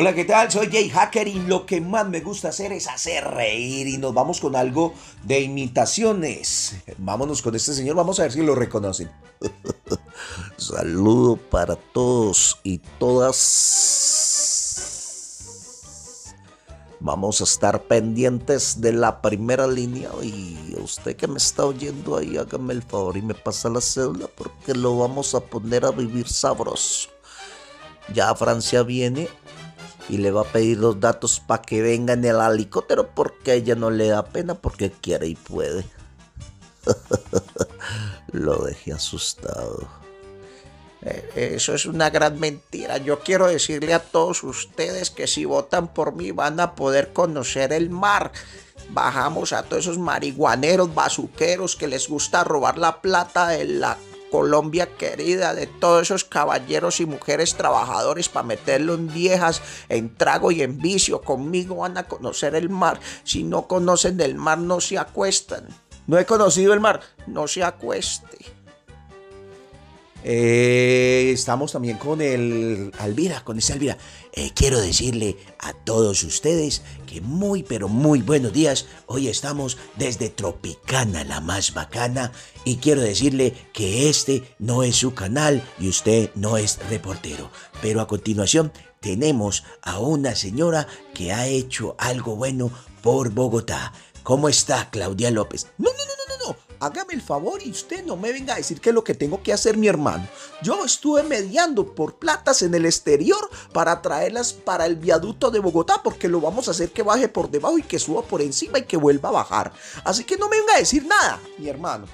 Hola, ¿qué tal? Soy Jay Hacker y lo que más me gusta hacer es hacer reír y nos vamos con algo de imitaciones. Vámonos con este señor, vamos a ver si lo reconocen. Saludo para todos y todas. Vamos a estar pendientes de la primera línea y usted que me está oyendo ahí, hágame el favor y me pasa la cédula porque lo vamos a poner a vivir sabroso. Ya Francia viene y le va a pedir los datos para que venga en el helicóptero porque a ella no le da pena porque quiere y puede. Lo dejé asustado. Eh, eso es una gran mentira. Yo quiero decirle a todos ustedes que si votan por mí van a poder conocer el mar. Bajamos a todos esos marihuaneros, bazuqueros que les gusta robar la plata de la Colombia querida, de todos esos caballeros y mujeres trabajadores para meterlo en viejas, en trago y en vicio. Conmigo van a conocer el mar. Si no conocen del mar, no se acuestan. No he conocido el mar, no se acueste. Eh, estamos también con el Alvira, con ese Alvira. Eh, quiero decirle a todos ustedes que muy pero muy buenos días. Hoy estamos desde Tropicana, la más bacana. Y quiero decirle que este no es su canal y usted no es reportero. Pero a continuación tenemos a una señora que ha hecho algo bueno por Bogotá. ¿Cómo está Claudia López? No, no, hágame el favor y usted no me venga a decir que es lo que tengo que hacer mi hermano. Yo estuve mediando por platas en el exterior para traerlas para el viaducto de Bogotá porque lo vamos a hacer que baje por debajo y que suba por encima y que vuelva a bajar. Así que no me venga a decir nada, mi hermano.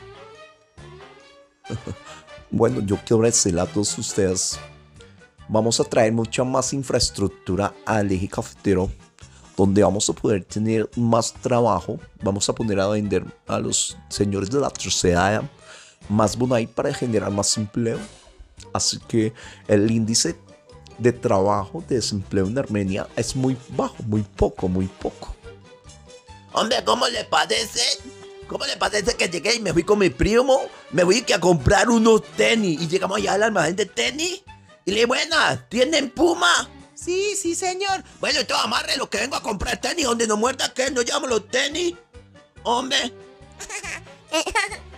bueno, yo quiero decirle a todos ustedes, vamos a traer mucha más infraestructura al eje donde vamos a poder tener más trabajo, vamos a poner a vender a los señores de la tercera más bonai para generar más empleo. Así que el índice de trabajo, de desempleo en Armenia es muy bajo, muy poco, muy poco. Hombre, ¿cómo le parece? ¿Cómo le parece que llegué y me fui con mi primo? Me fui a comprar unos tenis y llegamos allá al almacén de tenis y le dije, buena, ¿tienen Puma? Sí, sí, señor. Bueno, entonces amarre lo que vengo a comprar tenis, donde no muerda que no llamo los tenis. Hombre.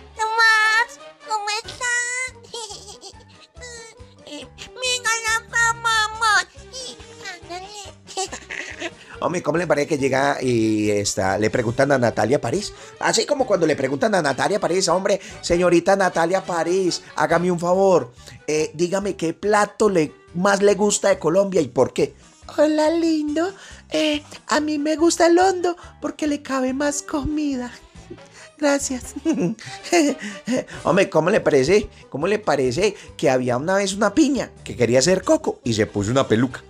Hombre, ¿cómo le parece que llega y está, le preguntan a Natalia París? Así como cuando le preguntan a Natalia París, hombre, señorita Natalia París, hágame un favor, eh, dígame qué plato le más le gusta de Colombia y por qué. Hola, lindo. Eh, a mí me gusta el hondo porque le cabe más comida. Gracias. Hombre, ¿cómo le parece? ¿Cómo le parece que había una vez una piña que quería ser coco y se puso una peluca?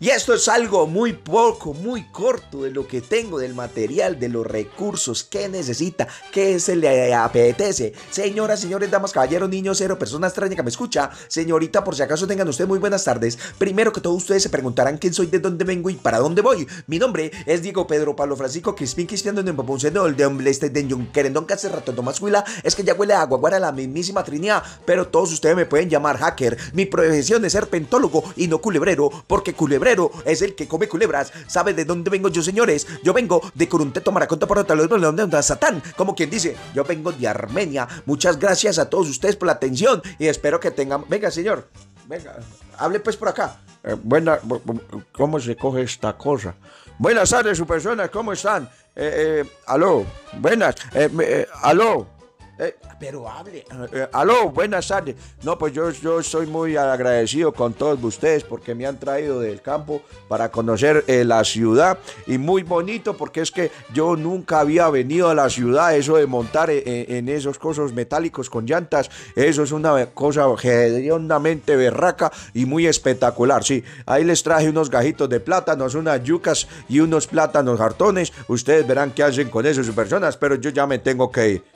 Y esto es algo muy poco, muy corto de lo que tengo, del material, de los recursos que necesita, que se le apetece. Señoras, señores, damas, caballeros, niños, cero, persona extraña que me escucha. Señorita, por si acaso tengan ustedes muy buenas tardes. Primero que todos ustedes se preguntarán quién soy, de dónde vengo y para dónde voy. Mi nombre es Diego Pedro Pablo Francisco Crispín Cristiano de Papunceno, el de Hombre Este de Querendón que hace rato Tomás Huila. Es que ya huele a agua, la mismísima trinidad. Pero todos ustedes me pueden llamar hacker. Mi profesión es ser pentólogo y no culebrero, porque culebrero es el que come culebras. ¿Sabe de dónde vengo yo, señores? Yo vengo de Corunteto, Maraconta, de Satán. Como quien dice, yo vengo de Armenia. Muchas gracias a todos ustedes por la atención y espero que tengan. Venga, señor. Venga, hable pues por acá. Eh, buena, ¿cómo se coge esta cosa? Buenas tardes, su persona, ¿cómo están? Eh, eh, aló, buenas, eh, aló. Eh, pero hable. Eh, eh, aló, buenas tardes. No, pues yo, yo soy muy agradecido con todos ustedes porque me han traído del campo para conocer la ciudad. Y muy bonito porque es que yo nunca había venido a la ciudad. Eso de montar en, esos cosas metálicos con llantas, eso es una cosa hondamente berraca y muy espectacular. Sí, ahí les traje unos gajitos de plátanos, unas yucas y unos plátanos hartones. Ustedes verán qué hacen con eso sus personas, pero yo ya me tengo que ir.